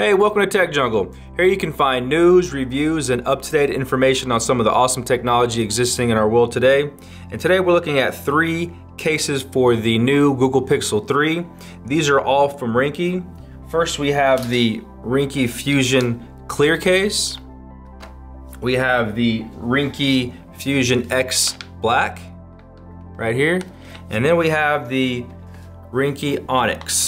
Hey, welcome to Tech Jungle. Here you can find news, reviews, and up-to-date information on some of the awesome technology existing in our world today. And today we're looking at three cases for the new Google Pixel 3. These are all from Ringke. First we have the Ringke Fusion Clear case. We have the Ringke Fusion X Black right here. And then we have the Ringke Onyx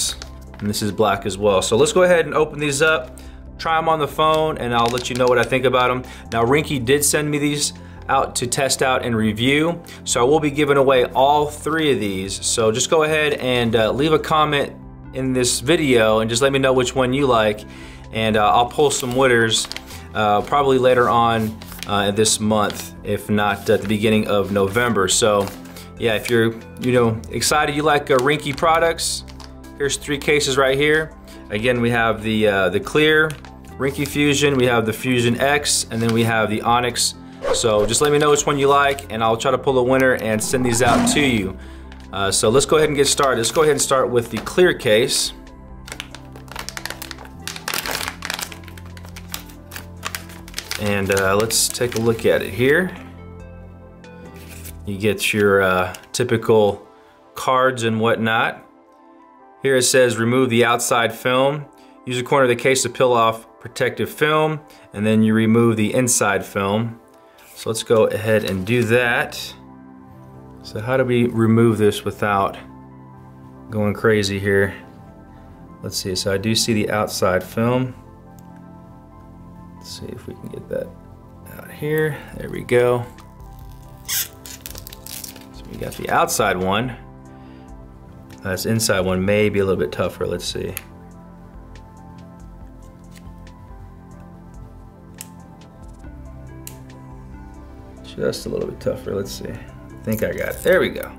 and this is black as well. So let's go ahead and open these up, try them on the phone, and I'll let you know what I think about them. Now Ringke did send me these out to test out and review, so I will be giving away all three of these. So just go ahead and uh, leave a comment in this video and just let me know which one you like, and uh, I'll pull some winners uh, probably later on uh, this month, if not at the beginning of November. So yeah, if you're you know excited, you like uh, Ringke products, Here's three cases right here. Again, we have the, uh, the clear Ringke Fusion, we have the Fusion X, and then we have the Onyx. So just let me know which one you like, and I'll try to pull a winner and send these out to you. Uh, so let's go ahead and get started. Let's go ahead and start with the clear case. And uh, let's take a look at it here. You get your uh, typical cards and whatnot. Here it says remove the outside film. Use the corner of the case to peel off protective film and then you remove the inside film. So let's go ahead and do that. So how do we remove this without going crazy here? Let's see, so I do see the outside film. Let's see if we can get that out here. There we go. So we got the outside one. This inside one may be a little bit tougher, let's see. Just a little bit tougher, let's see. I think I got it, there we go.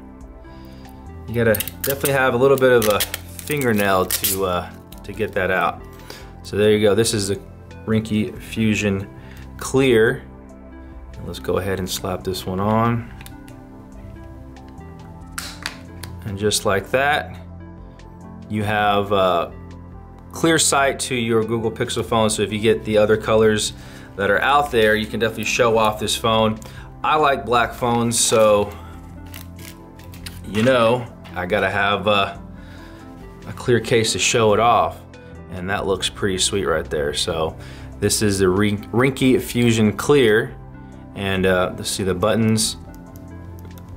You gotta definitely have a little bit of a fingernail to, uh, to get that out. So there you go, this is the Ringke Fusion Clear. Let's go ahead and slap this one on. And just like that, you have uh, clear sight to your Google Pixel phone. So if you get the other colors that are out there, you can definitely show off this phone. I like black phones, so you know, I gotta have uh, a clear case to show it off. And that looks pretty sweet right there. So this is the Ringke Fusion Clear. And uh, let's see the buttons,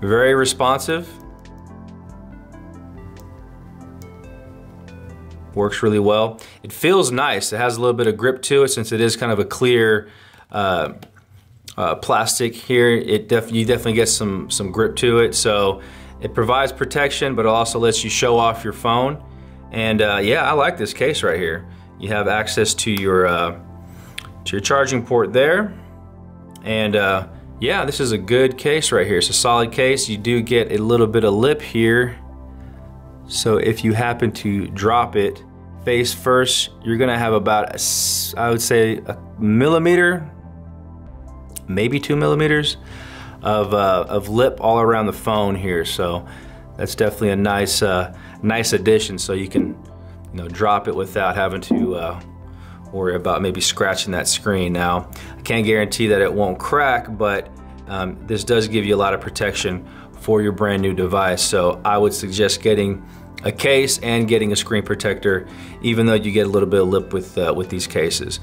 very responsive. Works really well. It feels nice. It has a little bit of grip to it since it is kind of a clear uh, uh, plastic here. It def you definitely get some, some grip to it. So it provides protection, but it also lets you show off your phone. And uh, yeah, I like this case right here. You have access to your, uh, to your charging port there. And uh, yeah, this is a good case right here. It's a solid case. You do get a little bit of lip here so if you happen to drop it face first, you're gonna have about, a, I would say a millimeter, maybe two millimeters of, uh, of lip all around the phone here. So that's definitely a nice, uh, nice addition. So you can, you know, drop it without having to uh, worry about maybe scratching that screen. Now, I can't guarantee that it won't crack, but um, this does give you a lot of protection for your brand new device. So I would suggest getting a case and getting a screen protector, even though you get a little bit of lip with, uh, with these cases.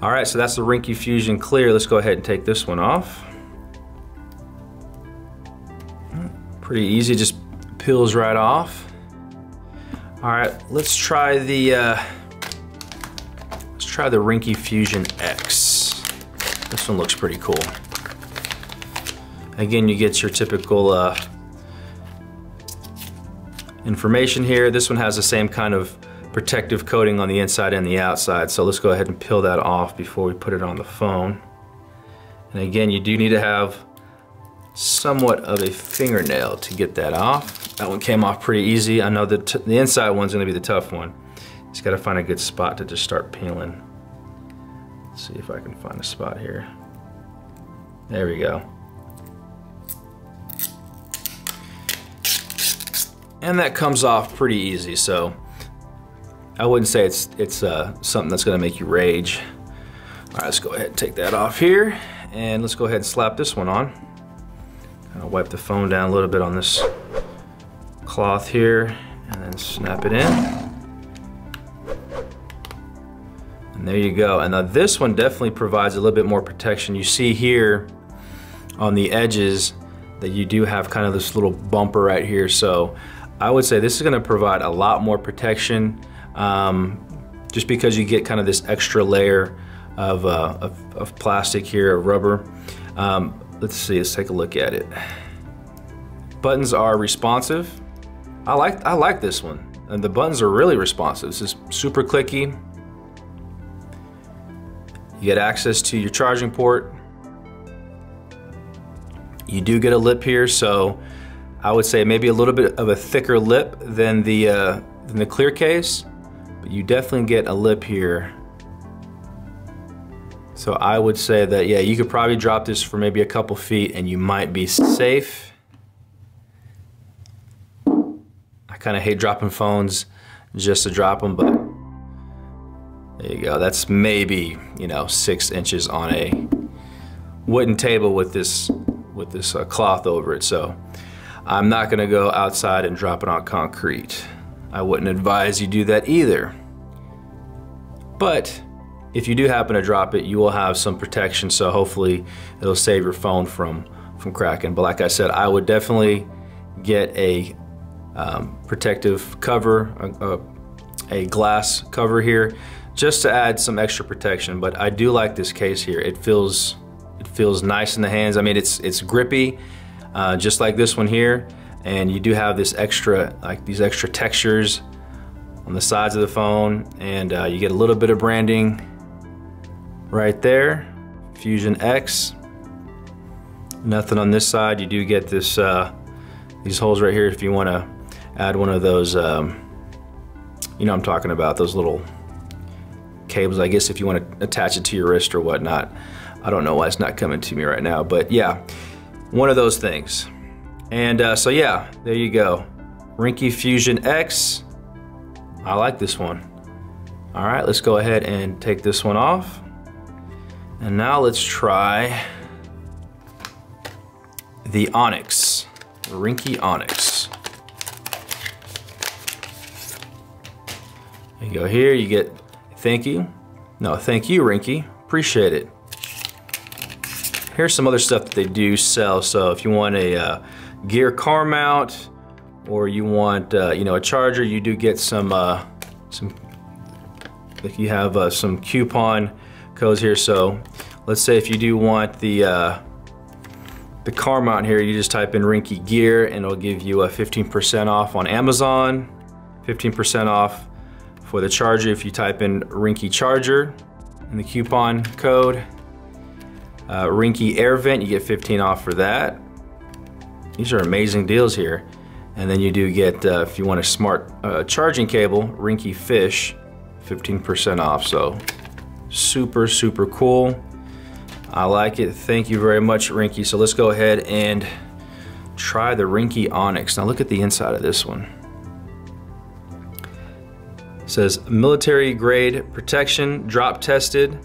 All right, so that's the Ringke Fusion Clear. Let's go ahead and take this one off. Pretty easy, just peels right off. All right, let's try the, uh, let's try the Ringke Fusion X. This one looks pretty cool. Again, you get your typical uh, information here. This one has the same kind of protective coating on the inside and the outside. So let's go ahead and peel that off before we put it on the phone. And again, you do need to have somewhat of a fingernail to get that off. That one came off pretty easy. I know that the inside one's gonna be the tough one. Just gotta find a good spot to just start peeling. Let's see if I can find a spot here. There we go. And that comes off pretty easy, so I wouldn't say it's it's uh, something that's gonna make you rage. All right, let's go ahead and take that off here. And let's go ahead and slap this one on. Wipe the phone down a little bit on this cloth here and then snap it in. And there you go. And now this one definitely provides a little bit more protection. You see here on the edges that you do have kind of this little bumper right here. So I would say this is gonna provide a lot more protection um, just because you get kind of this extra layer of, uh, of, of, plastic here, of rubber. Um, let's see, let's take a look at it. Buttons are responsive. I like, I like this one. And the buttons are really responsive. This is super clicky. You get access to your charging port. You do get a lip here, so I would say maybe a little bit of a thicker lip than the, uh, than the clear case, but you definitely get a lip here. So I would say that, yeah, you could probably drop this for maybe a couple feet and you might be safe. I kind of hate dropping phones just to drop them, but there you go. That's maybe, you know, six inches on a wooden table with this with this uh, cloth over it. So I'm not gonna go outside and drop it on concrete. I wouldn't advise you do that either. But if you do happen to drop it, you will have some protection. So hopefully it'll save your phone from, from cracking. But like I said, I would definitely get a um, protective cover, a, a, a glass cover here, just to add some extra protection. But I do like this case here. It feels it feels nice in the hands. I mean, it's it's grippy, uh, just like this one here. And you do have this extra, like these extra textures on the sides of the phone. And uh, you get a little bit of branding right there. Fusion X. Nothing on this side. You do get this uh, these holes right here if you want to add one of those, um, you know I'm talking about, those little cables, I guess if you want to attach it to your wrist or whatnot. I don't know why it's not coming to me right now, but yeah, one of those things. And uh, so yeah, there you go. Ringke Fusion X. I like this one. All right, let's go ahead and take this one off. And now let's try the Onyx, Ringke Onyx. You go here, you get thank you. No, thank you, Ringke. Appreciate it. Here's some other stuff that they do sell. So if you want a uh, gear car mount or you want uh, you know a charger, you do get some uh, some. You have uh, some coupon codes here, so let's say if you do want the uh, the car mount here, you just type in Ringke Gear and it'll give you a 15% off on Amazon, 15% off for the charger if you type in Ringke Charger in the coupon code. Uh, Ringke Air Vent, you get 15 off for that. These are amazing deals here. And then you do get, uh, if you want a smart uh, charging cable, Ringke Fish, 15% off. So super, super cool. I like it. Thank you very much, Ringke. So let's go ahead and try the Ringke Onyx. Now look at the inside of this one. It says military grade protection, drop tested,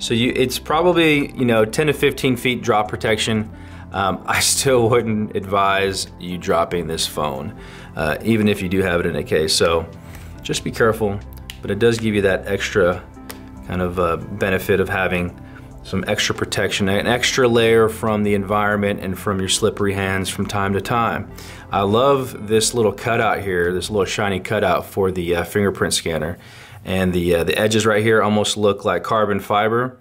so you, it's probably, you know, 10 to 15 feet drop protection. Um, I still wouldn't advise you dropping this phone, uh, even if you do have it in a case. So just be careful, but it does give you that extra kind of uh, benefit of having some extra protection, an extra layer from the environment and from your slippery hands from time to time. I love this little cutout here, this little shiny cutout for the uh, fingerprint scanner and the uh, the edges right here almost look like carbon fiber.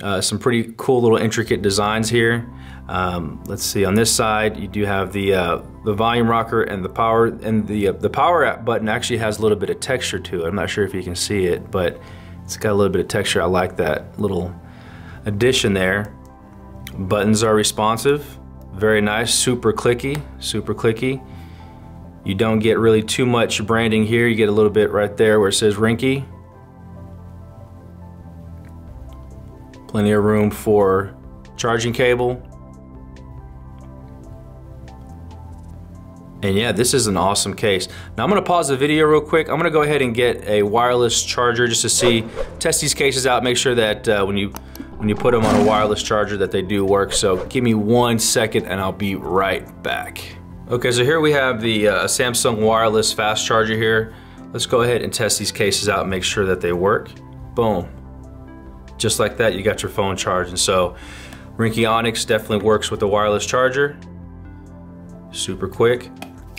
Uh, some pretty cool little intricate designs here. Um, let's see on this side you do have the uh, the volume rocker and the power and the uh, the power button actually has a little bit of texture to it. I'm not sure if you can see it, but it's got a little bit of texture. I like that little addition there. Buttons are responsive, very nice, super clicky, super clicky. You don't get really too much branding here. You get a little bit right there where it says Ringke. Plenty of room for charging cable. And yeah, this is an awesome case. Now I'm gonna pause the video real quick. I'm gonna go ahead and get a wireless charger just to see, test these cases out, make sure that uh, when you when you put them on a wireless charger that they do work. So give me one second and I'll be right back. Okay, so here we have the uh, Samsung wireless fast charger here. Let's go ahead and test these cases out and make sure that they work. Boom. Just like that, you got your phone charging. So Ringke Onyx definitely works with the wireless charger. Super quick.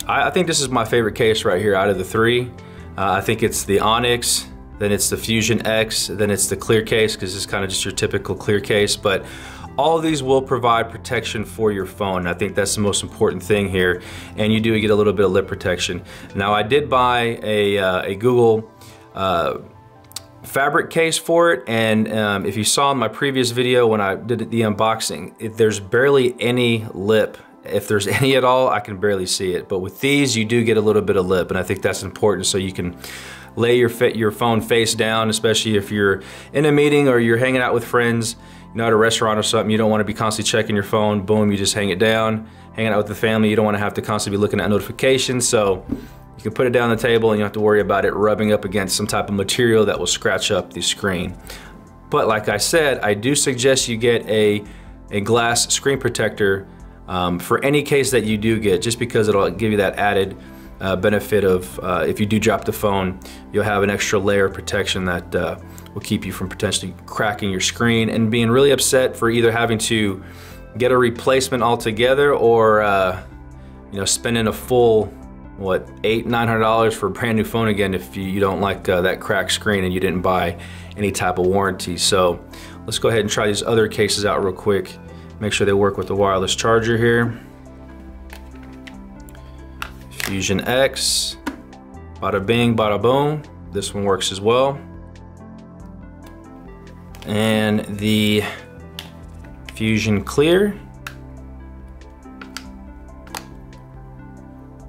I, I think this is my favorite case right here out of the three. Uh, I think it's the Onyx, then it's the Fusion X, then it's the clear case because it's kind of just your typical clear case. But all of these will provide protection for your phone. I think that's the most important thing here. And you do get a little bit of lip protection. Now I did buy a, uh, a Google uh, fabric case for it and um, if you saw in my previous video when I did the unboxing it, there's barely any lip if there's any at all, I can barely see it. But with these, you do get a little bit of lip, and I think that's important so you can lay your, your phone face down, especially if you're in a meeting or you're hanging out with friends, you know, at a restaurant or something, you don't want to be constantly checking your phone, boom, you just hang it down. Hanging out with the family, you don't want to have to constantly be looking at notifications, so you can put it down the table and you don't have to worry about it rubbing up against some type of material that will scratch up the screen. But like I said, I do suggest you get a, a glass screen protector um, for any case that you do get, just because it'll give you that added uh, benefit of uh, if you do drop the phone, you'll have an extra layer of protection that uh, will keep you from potentially cracking your screen and being really upset for either having to get a replacement altogether or uh, you know spending a full what eight nine hundred dollars for a brand new phone again if you, you don't like uh, that cracked screen and you didn't buy any type of warranty so let's go ahead and try these other cases out real quick Make sure they work with the wireless charger here. Fusion X, bada bing, bada boom. This one works as well. And the Fusion Clear.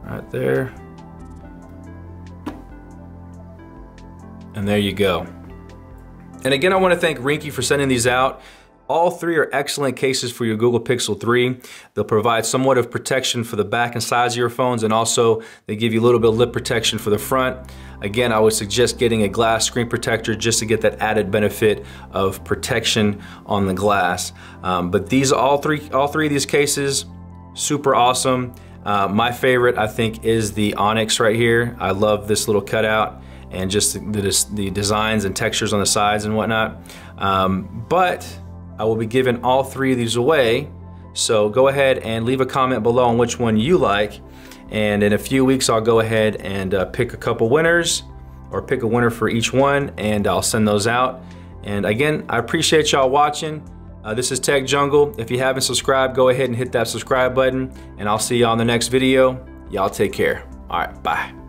Right there. And there you go. And again, I want to thank Ringke for sending these out. All three are excellent cases for your Google Pixel 3. They'll provide somewhat of protection for the back and sides of your phones and also they give you a little bit of lip protection for the front. Again, I would suggest getting a glass screen protector just to get that added benefit of protection on the glass. Um, but these all three, all three of these cases, super awesome. Uh, my favorite, I think, is the Onyx right here. I love this little cutout and just the, the designs and textures on the sides and whatnot. Um, but I will be giving all three of these away. So go ahead and leave a comment below on which one you like. And in a few weeks, I'll go ahead and uh, pick a couple winners or pick a winner for each one and I'll send those out. And again, I appreciate y'all watching. Uh, this is Tech Jungle. If you haven't subscribed, go ahead and hit that subscribe button and I'll see y'all in the next video. Y'all take care. All right, bye.